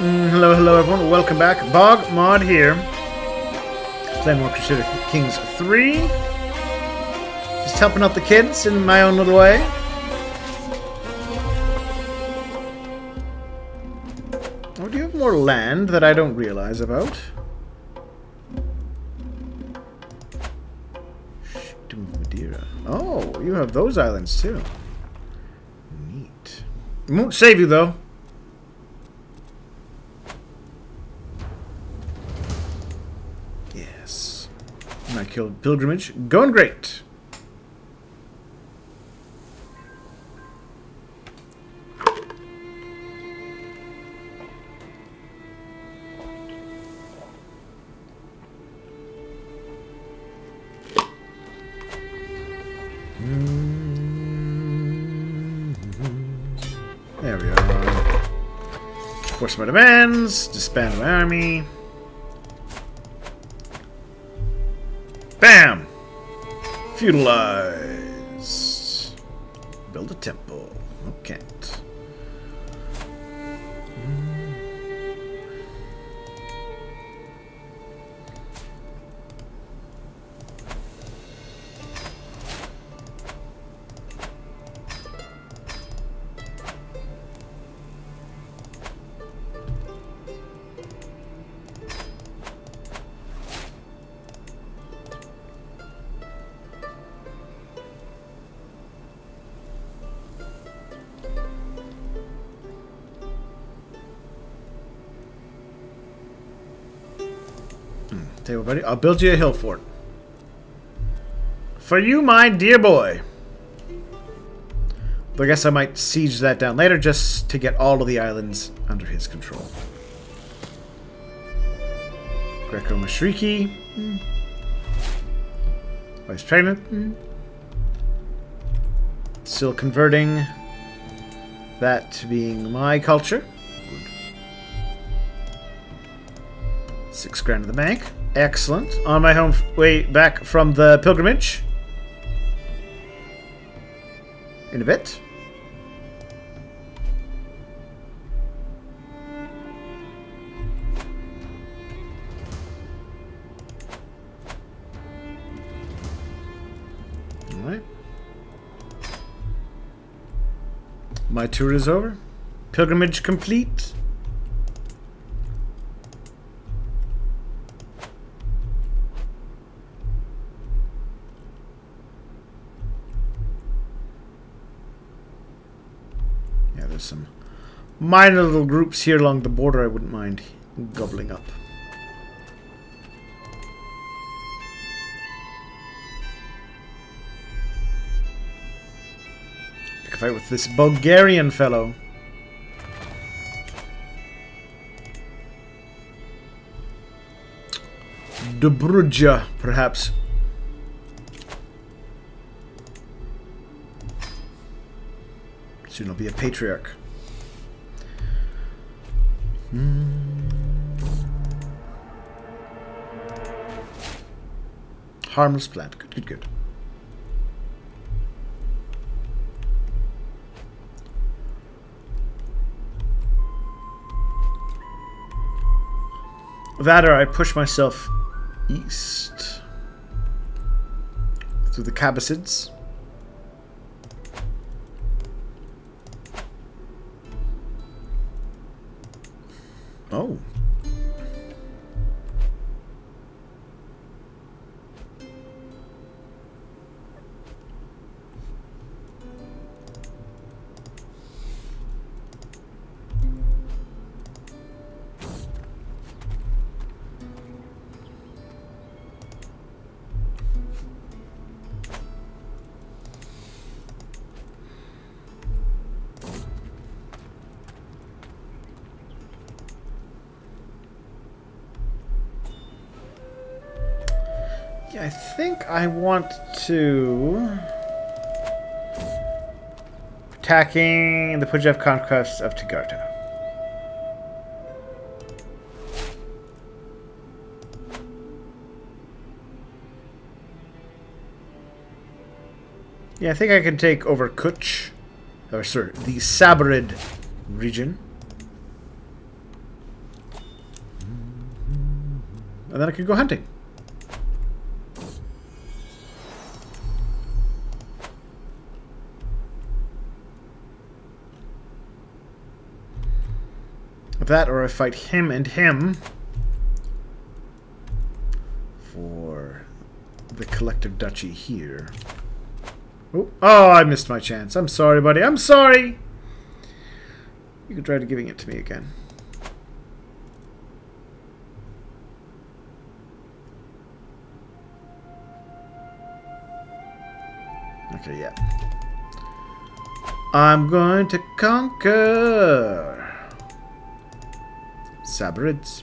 Mm, hello, hello everyone. Welcome back. Bog Mod here. Playing more Crusader Kings 3. Just helping out the kids in my own little way. Oh, do you have more land that I don't realize about? Oh, you have those islands too. Neat. Won't save you though. I killed Pilgrimage. Going great. There we are. Force my demands. Disband my army. Bam! Feudalize. Build a temple. Okay. Buddy, I'll build you a hill fort. For you, my dear boy. I guess I might siege that down later just to get all of the islands under his control. Greco Mashriki. Mm. Vice pregnant. Mm. Still converting that to being my culture. Six grand in the bank. Excellent. On my home way back from the pilgrimage. In a bit. Alright. My tour is over. Pilgrimage complete. some minor little groups here along the border I wouldn't mind gobbling up. Pick a fight with this Bulgarian fellow. Dobruja, perhaps. Soon I'll be a patriarch. Mm. Harmless plant. Good, good, good. That or I push myself east through the Abbasids. Yeah, I think I want to... Attacking the Pujav conquest of Tagarta. Yeah, I think I can take over Kutch. Or, sorry, the Saffarid region. and then I can go hunting. That or I fight him and him for the collective duchy here. Oh, oh, I missed my chance. I'm sorry, buddy. I'm sorry. You can try to giving it to me again. Okay, yeah. I'm going to conquer. Saffarids.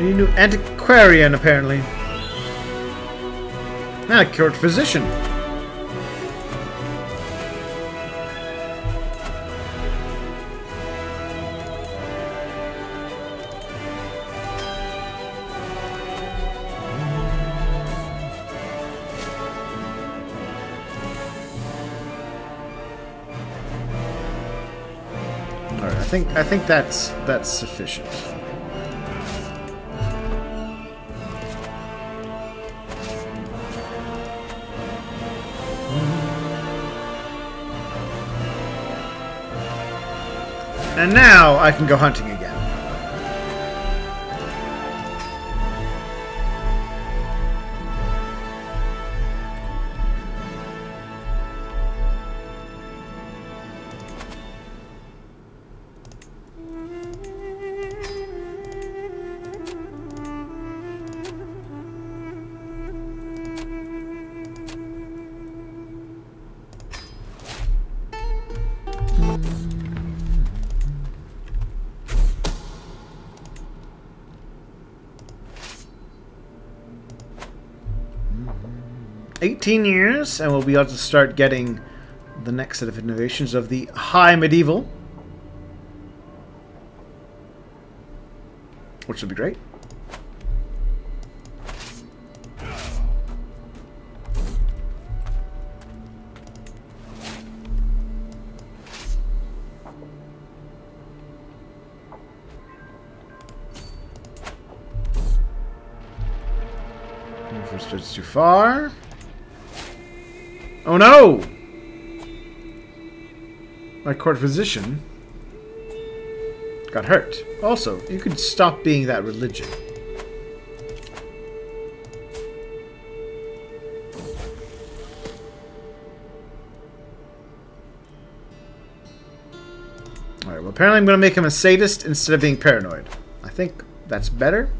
Any new antiquarian, apparently. Ah, a court physician. I think I think that's that's sufficient. And now I can go hunting again. Eighteen years, and we'll be able to start getting the next set of innovations of the High Medieval. Which will be great. First, it's too far. Oh no! My court physician got hurt. Also, you could stop being that religion. Alright, well apparently I'm going to make him a sadist instead of being paranoid. I think that's better.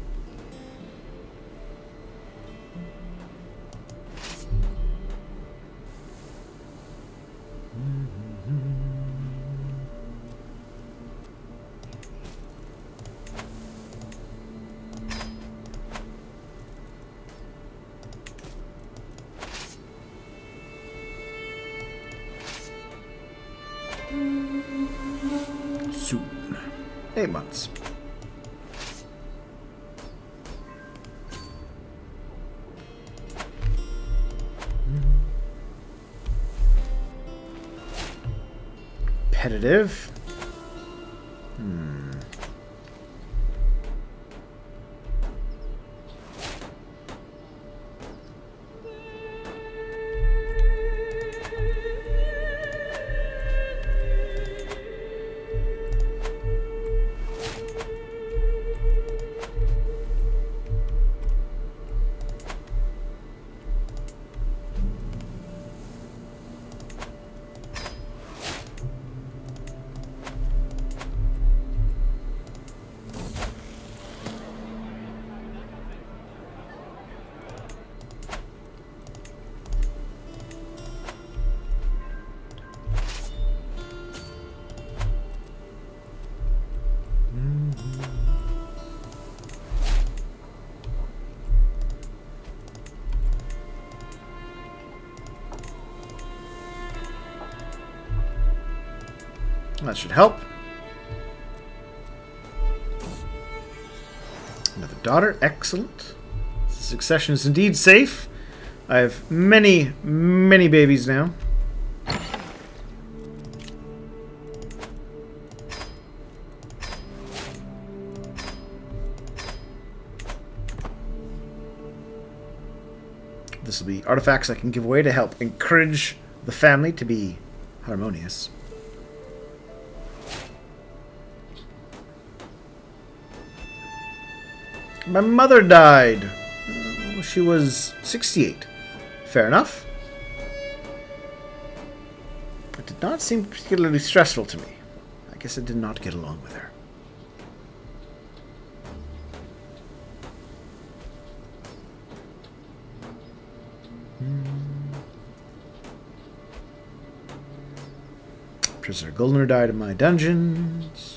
That should help. Another daughter. Excellent. The succession is indeed safe. I have many, many babies now. This will be artifacts I can give away to help encourage the family to be harmonious. My mother died. She was 68. Fair enough. It did not seem particularly stressful to me. I guess I did not get along with her. Hmm. Prisoner Guldner died in my dungeons.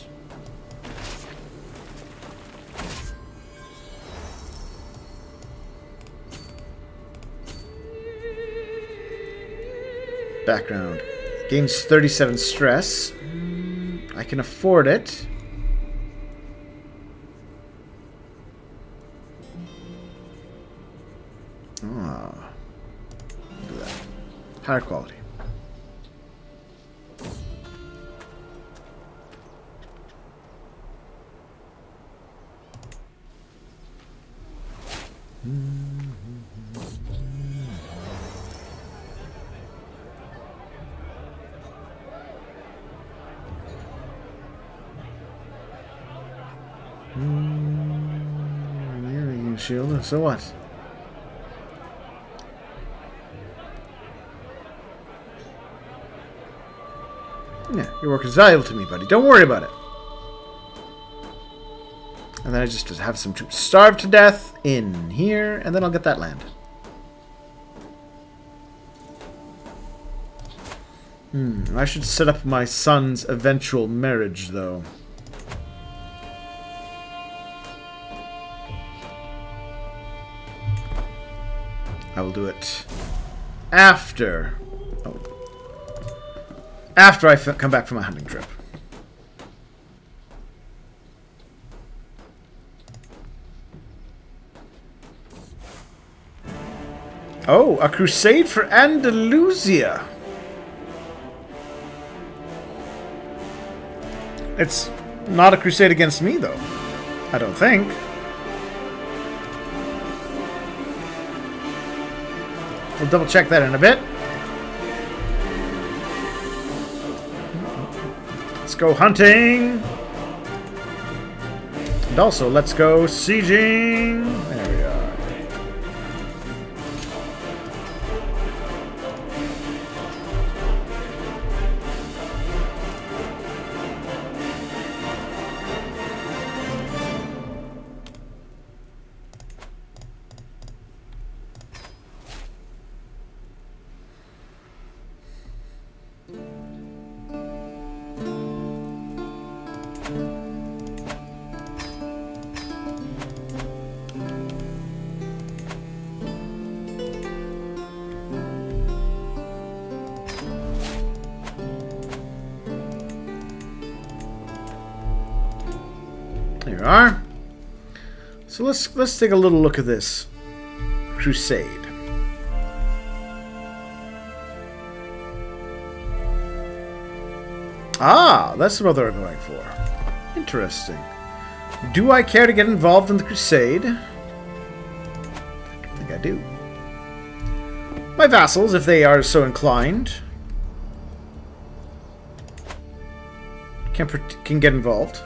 Background. Gains 37 stress. I can afford it. Ah. Higher quality. So what? Yeah, your work is valuable to me, buddy. Don't worry about it. And then I just have some troops starve to death in here, and then I'll get that land. Hmm, I should set up my son's eventual marriage, though. I will do it after. Oh, after I come back from my hunting trip. Oh, a crusade for Andalusia. It's not a crusade against me, though. I don't think. We'll double check that in a bit. Let's go hunting. And also, let's go sieging. Are. So let's let's take a little look at this crusade. Ah, that's what they're going for. Interesting. Do I care to get involved in the crusade? I think I do. My vassals, if they are so inclined, can can get involved.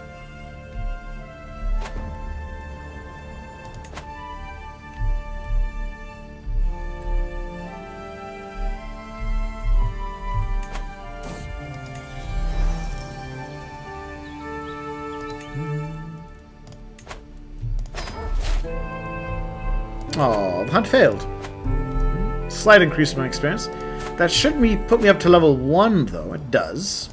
Hunt failed. Slight increase in my experience. That should me put me up to level 1, though. It does.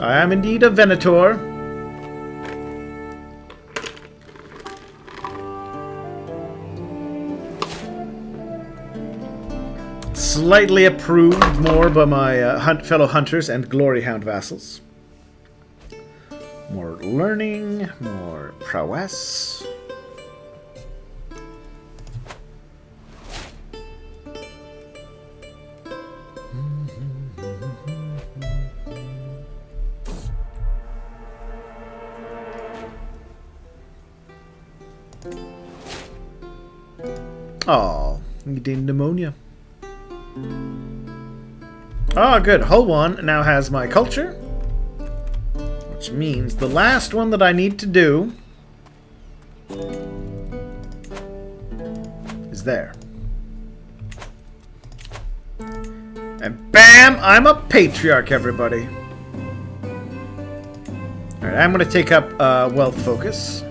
I am indeed a Venator. slightly approved more by my uh, hunt fellow hunters and glory hound vassals. Learning, more prowess. Oh, you gained pneumonia. Ah, oh, good. Hull 1 now has my culture. Which means the last one that I need to do is there. And BAM! I'm a patriarch, everybody. Alright, I'm going to take up uh, wealth focus.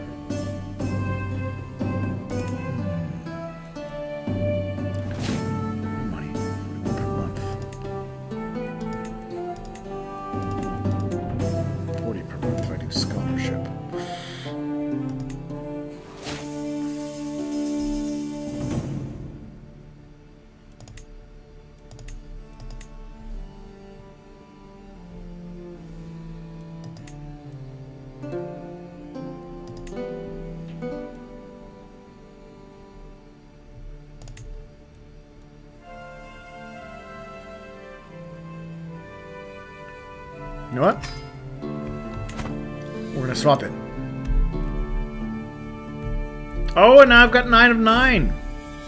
You know what? We're to swap it. Oh, and now I've got 9 of 9.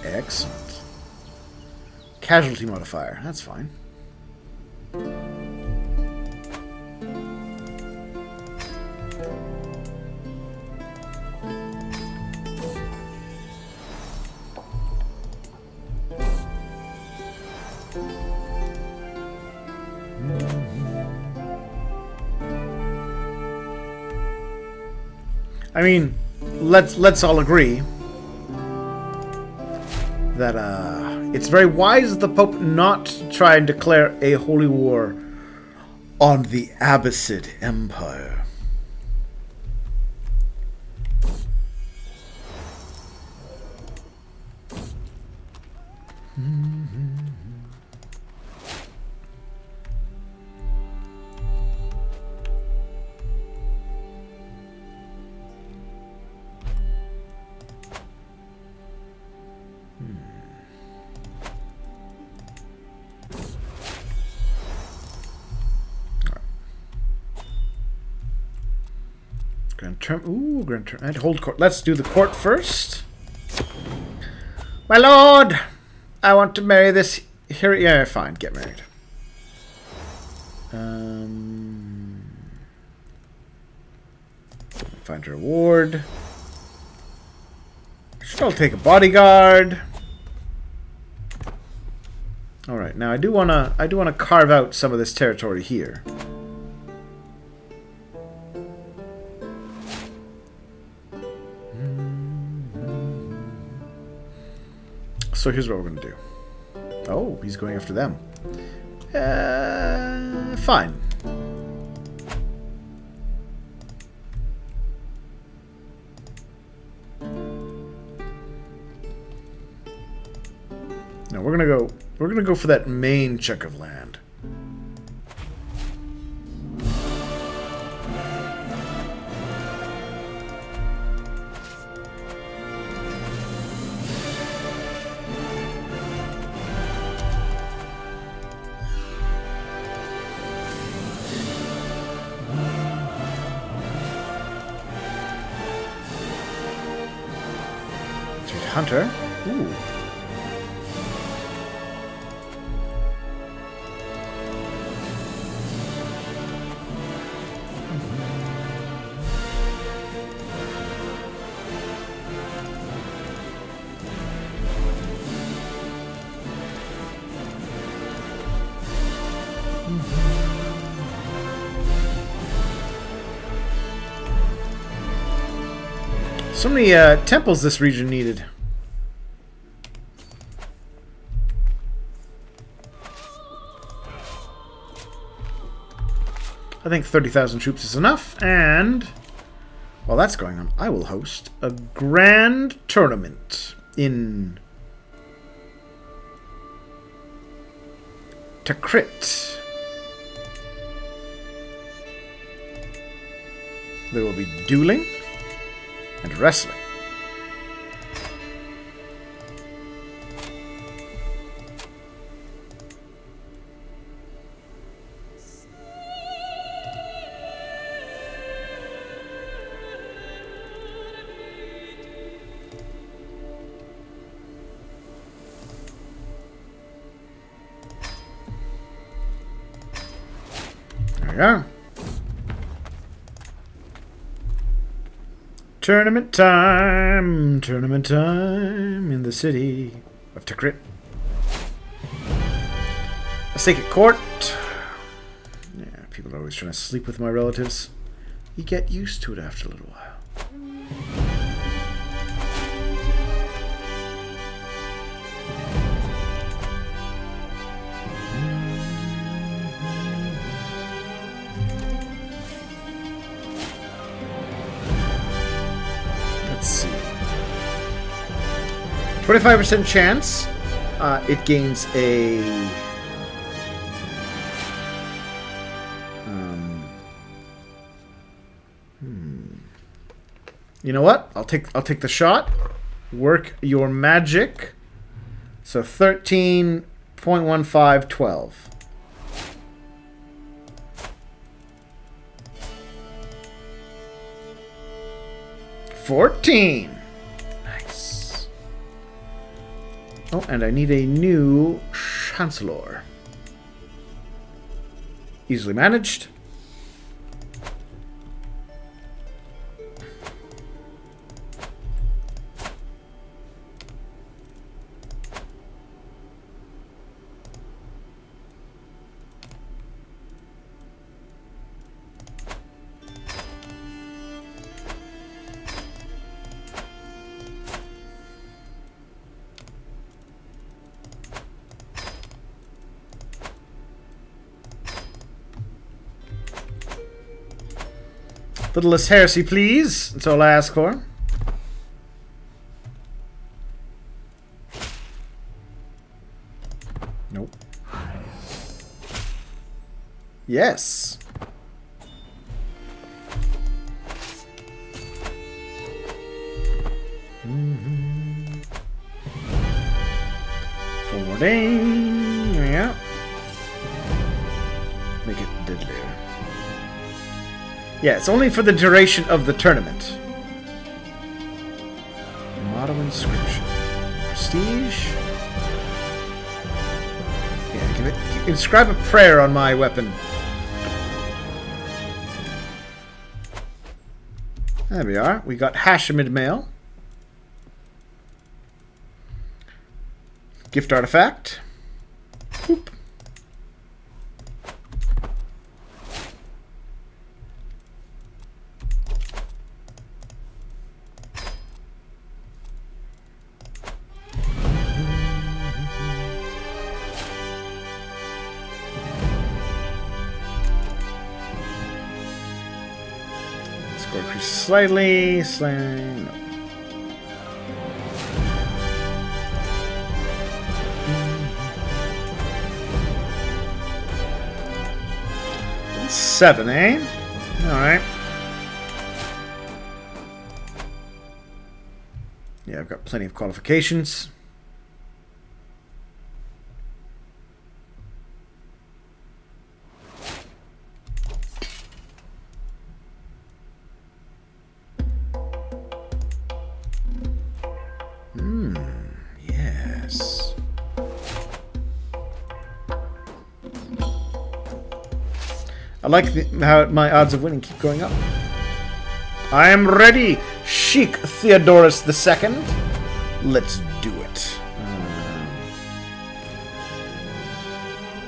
Excellent. Casualty modifier. That's fine. Let's let's all agree that uh, it's very wise of the Pope not to try and declare a holy war on the Abbasid Empire. Grand term. Ooh, grand term. And hold court. Let's do the court first. My lord, I want to marry this. Here, yeah, fine. Get married. Um, find a reward. Should I'll take a bodyguard. All right. Now I do wanna. I do wanna carve out some of this territory here. So here's what we're going to do. Oh, he's going after them. Uh, fine. Now we're gonna go. We're gonna go for that main chunk of land. So many uh, temples this region needed. I think 30,000 troops is enough, and while that's going on, I will host a grand tournament in Tikrit. There will be dueling and wrestling. There we go. Tournament time, tournament time in the city of Tikrit. A sacred court. Yeah, people are always trying to sleep with my relatives. You get used to it after a little while. 25% chance uh, it gains a. Um, hmm. You know what? I'll take I'll take the shot. Work your magic. So 13.15 12. Fourteen. Oh, and I need a new Chancellor. Easily managed. Less heresy, please. That's all I ask for. Nope. Yes. Mhm. Forwarding. Yeah, it's only for the duration of the tournament. Motto inscription. Prestige. Yeah, it. Inscribe a prayer on my weapon. There we are. We got Hashemid mail. Gift artifact. Slightly. Slightly. No. Seven, eh? Alright. Yeah, I've got plenty of qualifications. Like the, how my odds of winning keep going up. I am ready, Sheik Theodorus II. Let's do it. Um,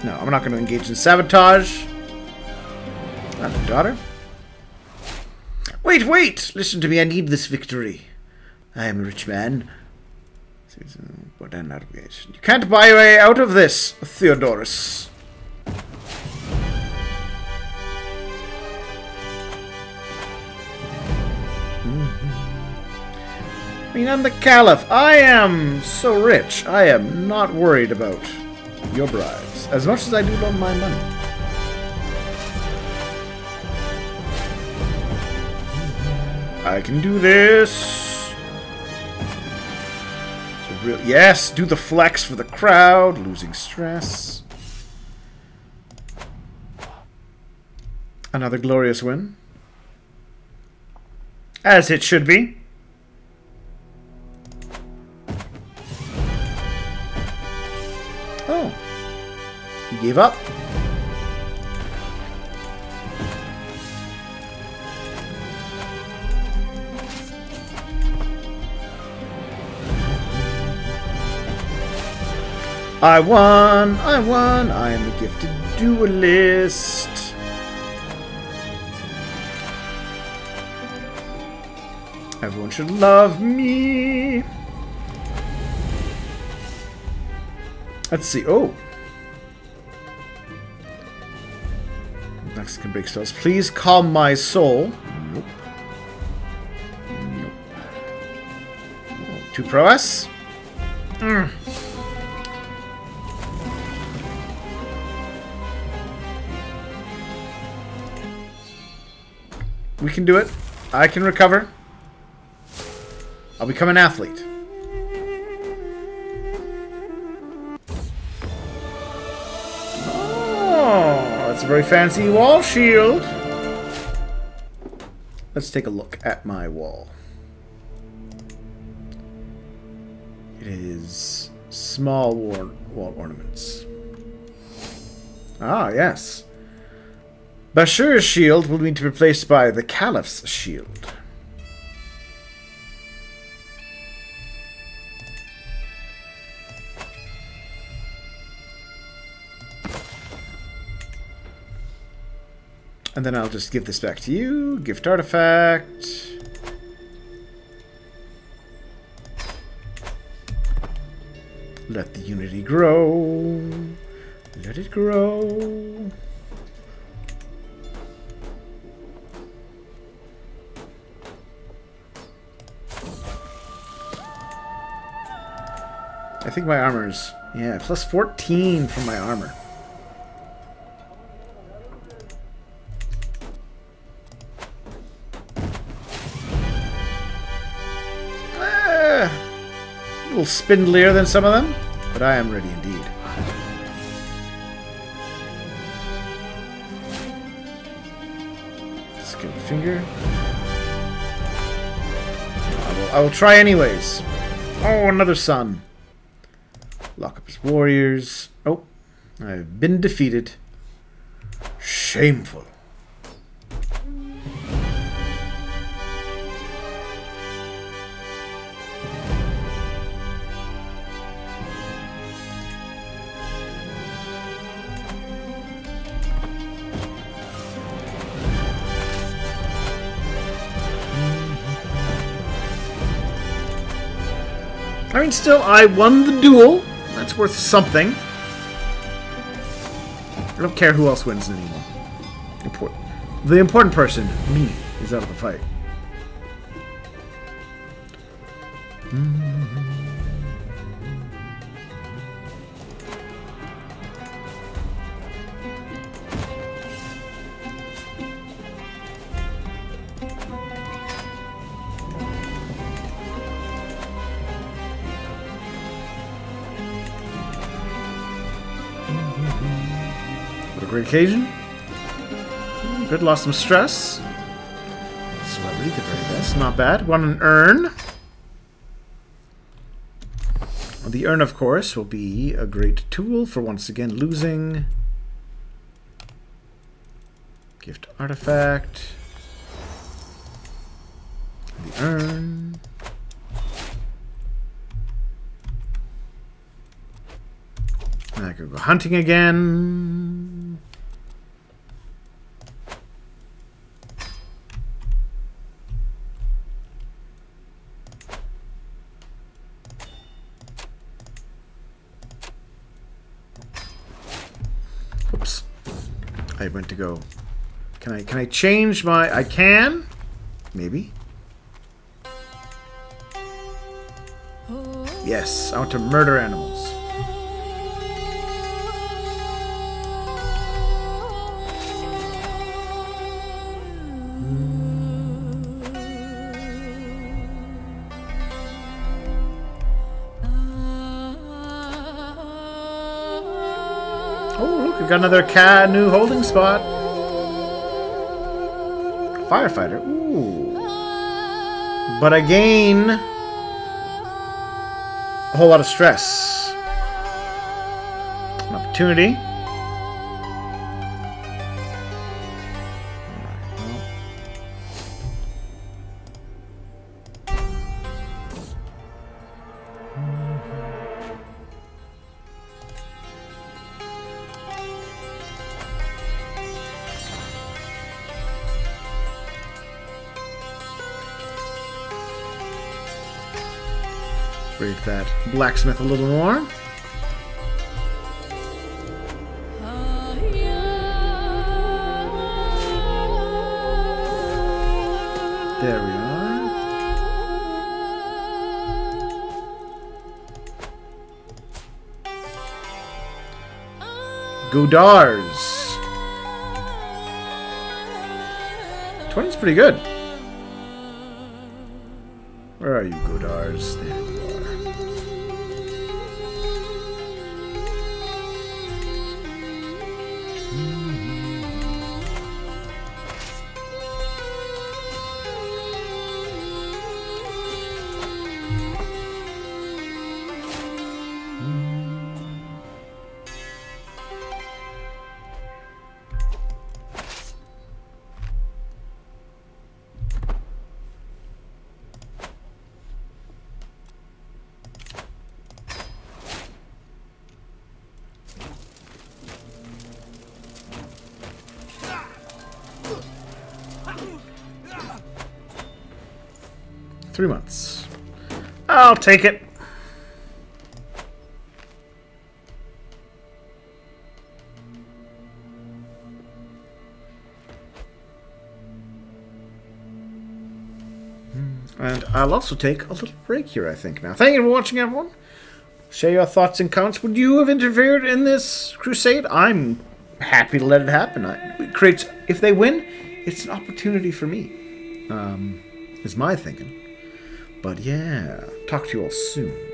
no, I'm not going to engage in sabotage. Not my daughter. Wait, wait! Listen to me, I need this victory. I am a rich man. You can't buy your way out of this, Theodorus. Mean, I'm the Caliph. I am so rich. I am not worried about your bribes. As much as I do love my money. I can do this. Real, yes, do the flex for the crowd, losing stress. Another glorious win. As it should be. He gave up. I won, I won, I am a gifted duelist. Everyone should love me. Let's see. Oh. Mexican big spells. Please calm my soul. Nope. Nope. Prowess. Mm. We can do it. I can recover. I'll become an athlete. Very fancy wall shield. Let's take a look at my wall. It is small wall, wall ornaments. Ah, yes. Bashir's shield will need to be replaced by the Caliph's shield. And then I'll just give this back to you. Gift artifact. Let the unity grow. Let it grow. I think my armor's... Yeah, plus 14 from my armor. Little spindlier than some of them, but I am ready indeed. Skin finger. I will, I will try anyways. Oh, another sun. Lock up his warriors. Oh, I've been defeated. Shameful. Mean, still, I won the duel. That's worth something. I don't care who else wins anymore. Import the important person, me, is out of the fight. What a great occasion. Good, lost some stress. Celebrity, the very best. Not bad. Won an urn. The urn, of course, will be a great tool for once again losing. Gift artifact. The urn. And I could go hunting again. Oops. I went to go. Can I can I change my I can? Maybe. Yes, I want to murder animals. Another CAD new holding spot. Firefighter. Ooh. But again, a whole lot of stress. An opportunity. Break that blacksmith a little more. There we are. Godars. 20's pretty good. Three months. I'll take it. And I'll also take a little break here, I think, now. Thank you for watching, everyone. Share your thoughts and comments. Would you have interfered in this crusade? I'm happy to let it happen. It creates, if they win, it's an opportunity for me. Um, is my thinking. But yeah, talk to you all soon.